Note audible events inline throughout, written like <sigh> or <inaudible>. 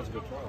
was a good try.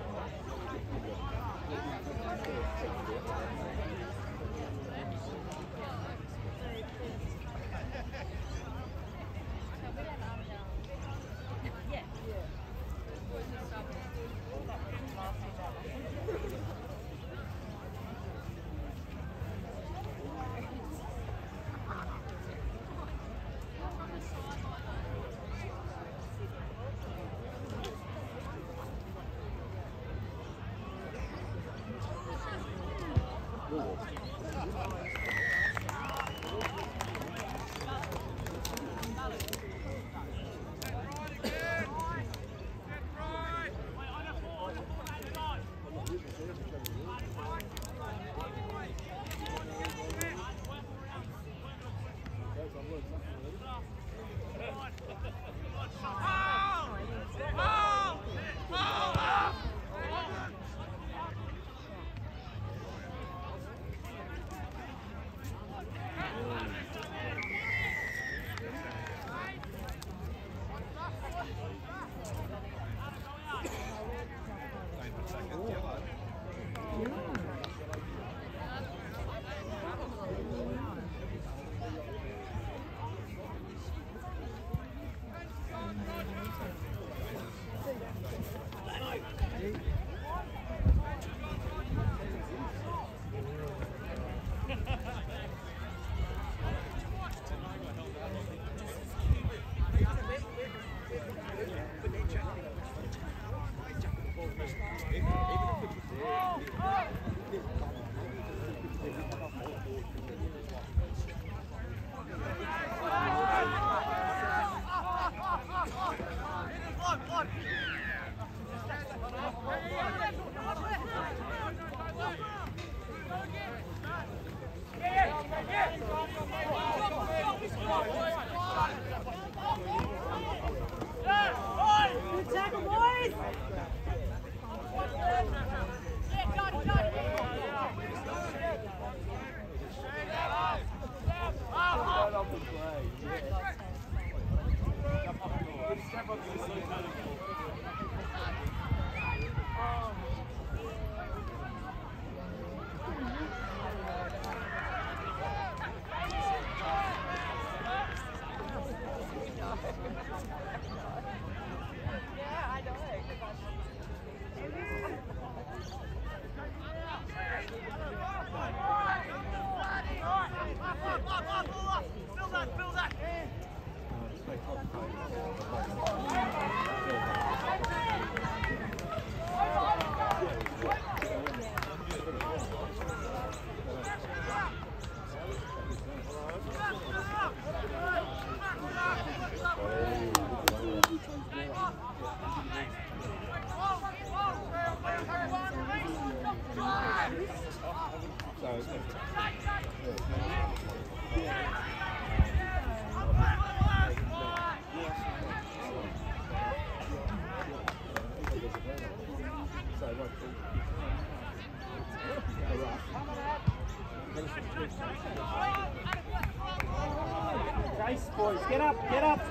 Get up, get up.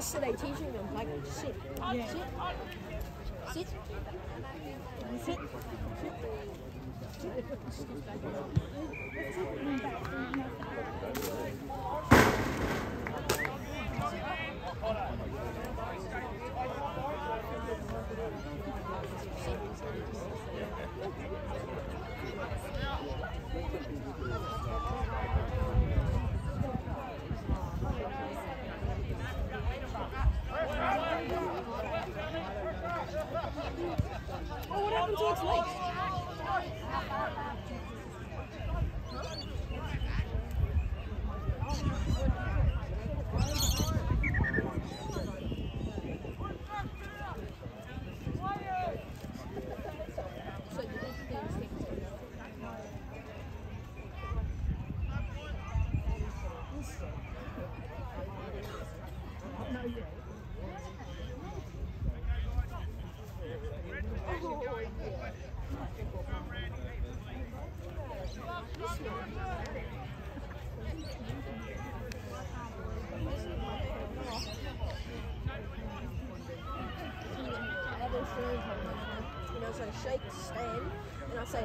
Yesterday teaching them, like, sit, yeah. sit, sit, sit, sit. shake stand and I say,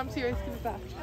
I'm serious, because it's back.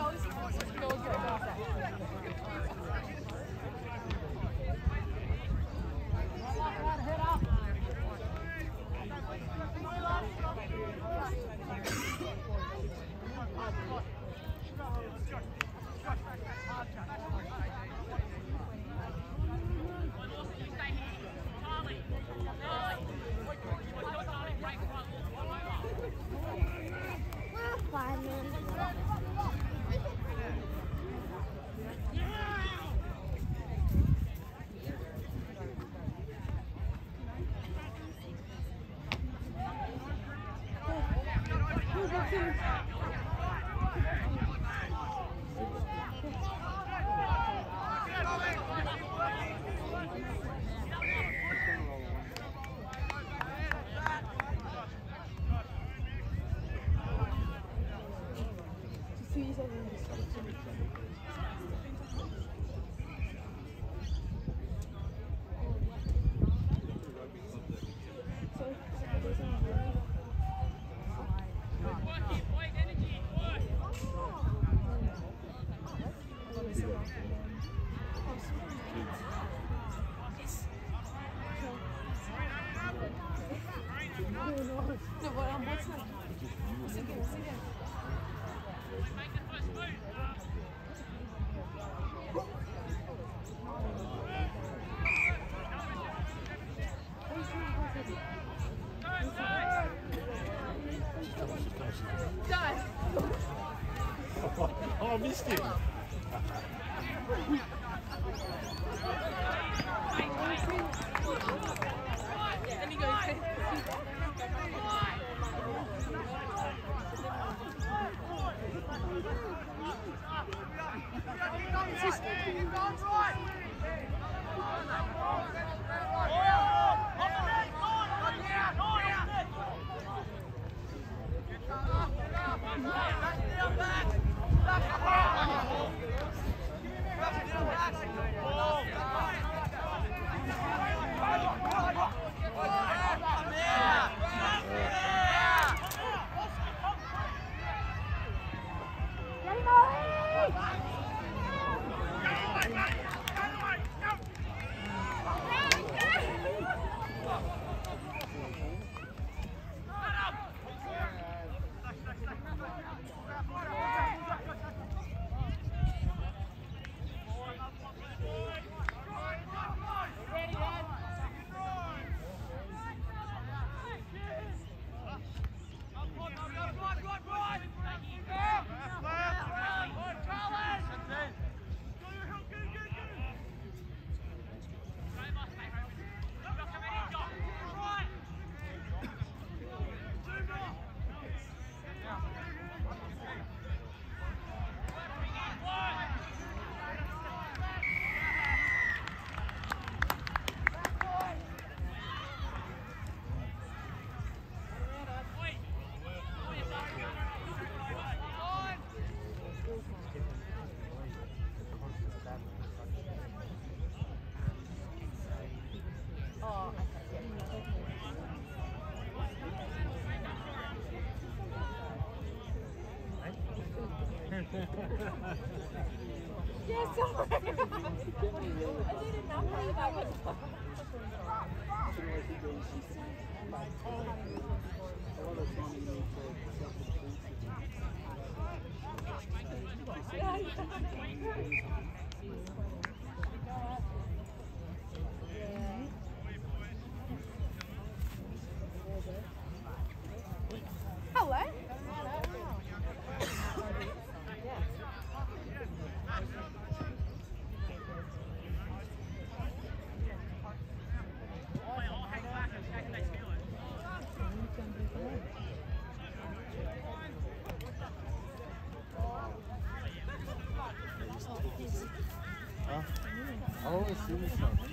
Não, mistério. Yeah. Go back. yes, <laughs> sorry. I did not believe I was. yeah, yeah. 수있습 니.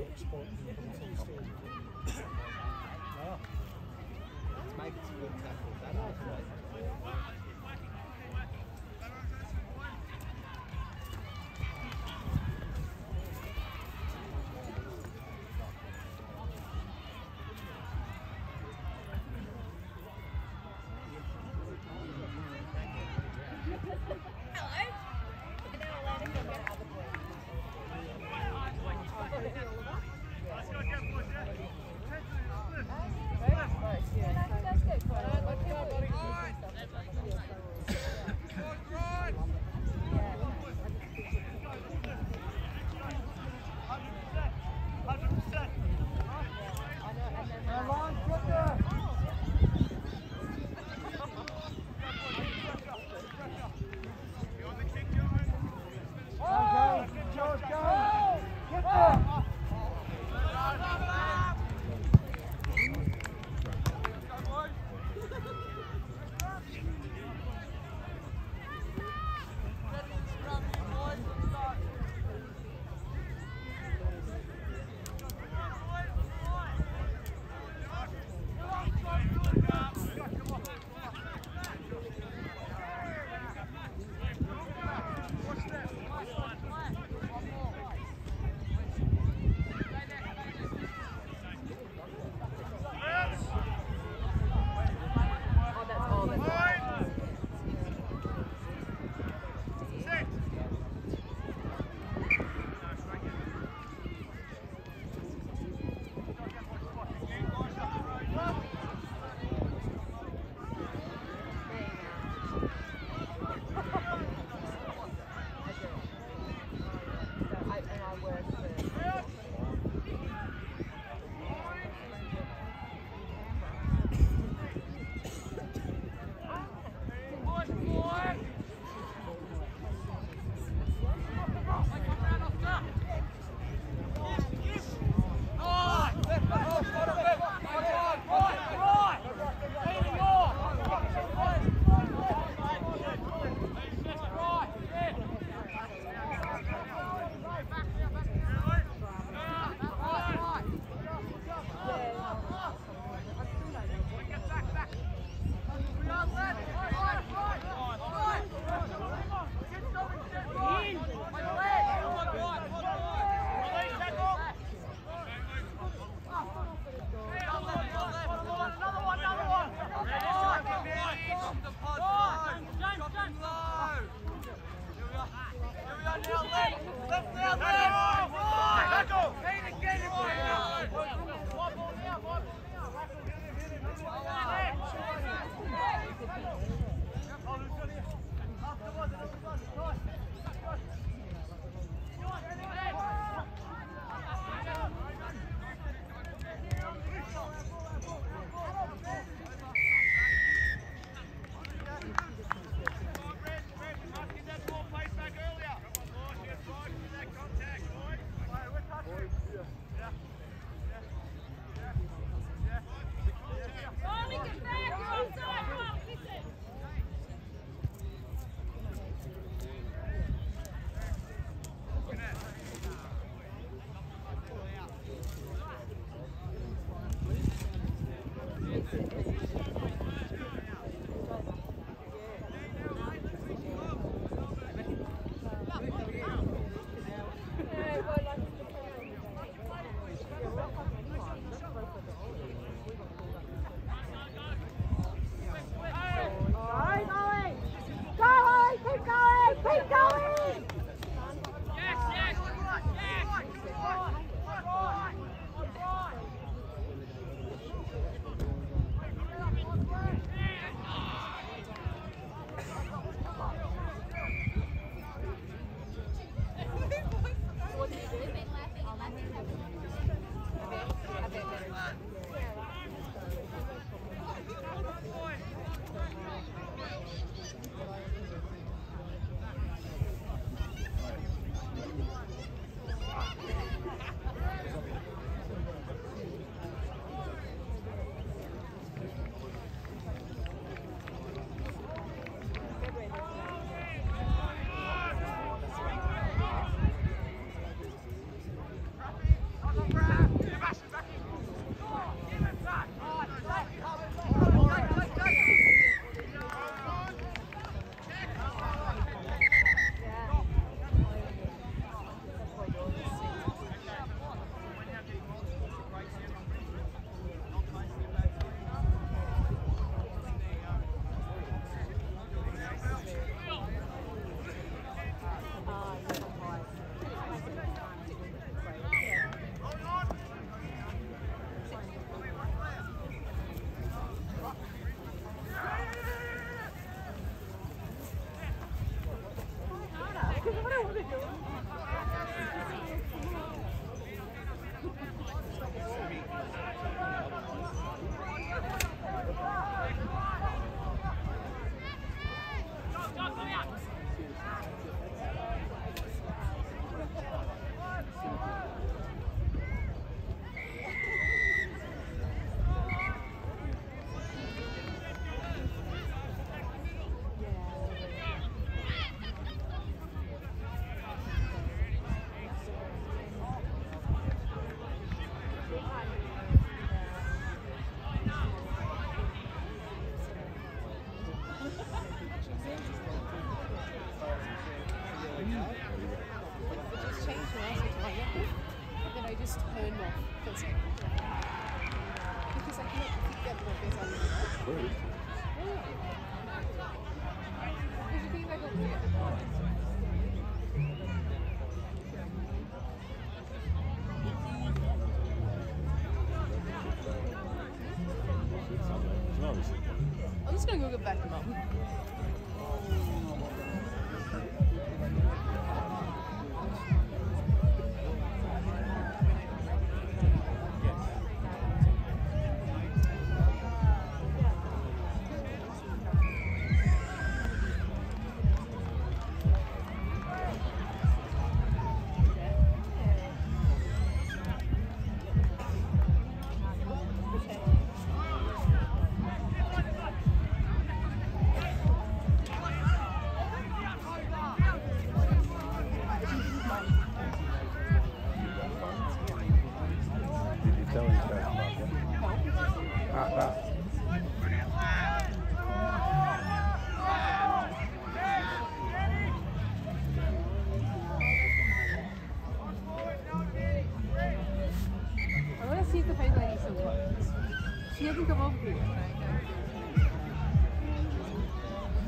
A spot and comes on stage. Let's make it a good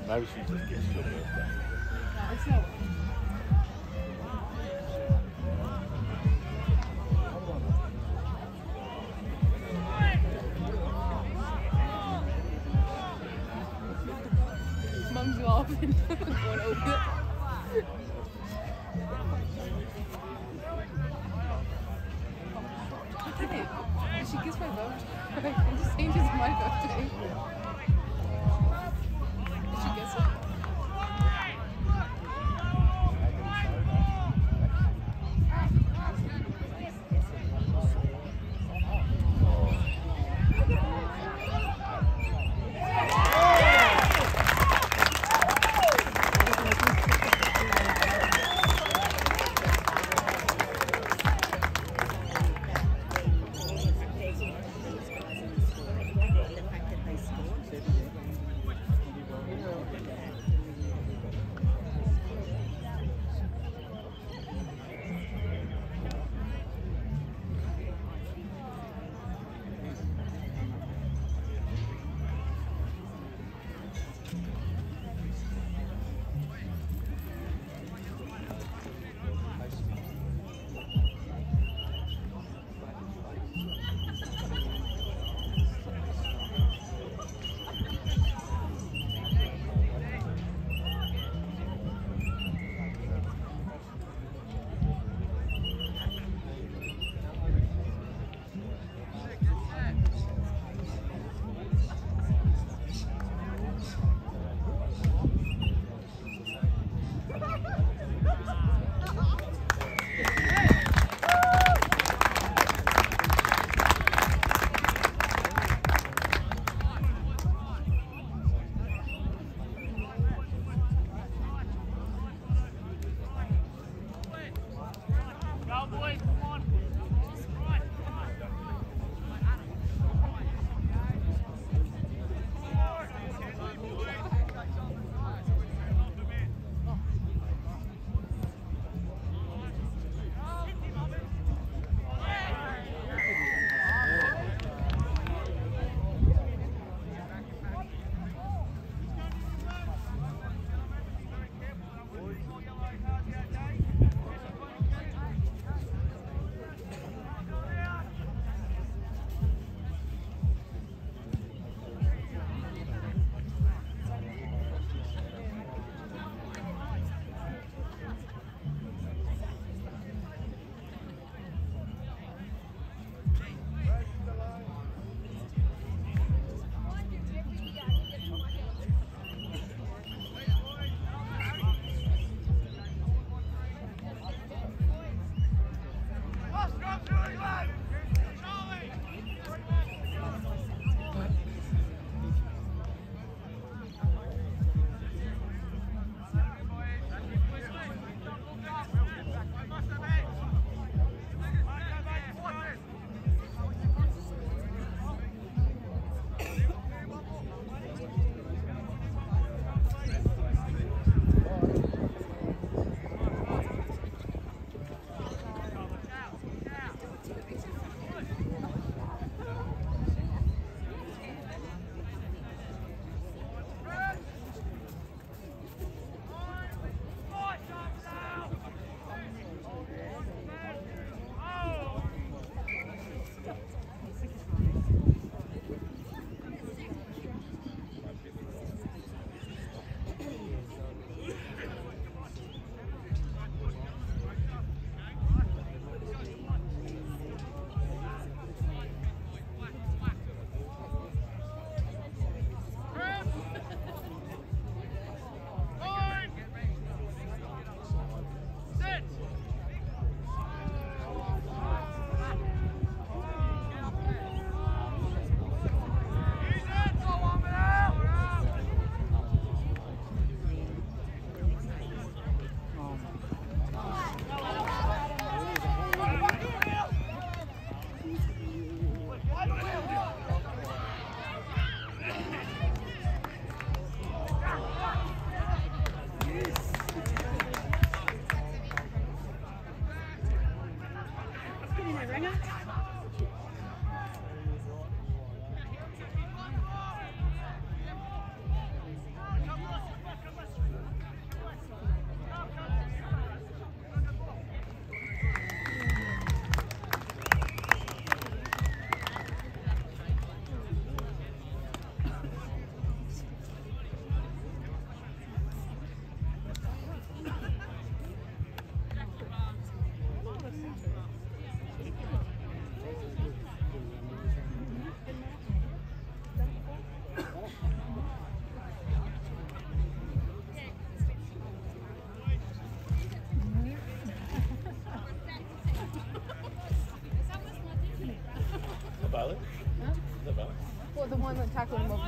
Maybe she just gets your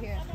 here.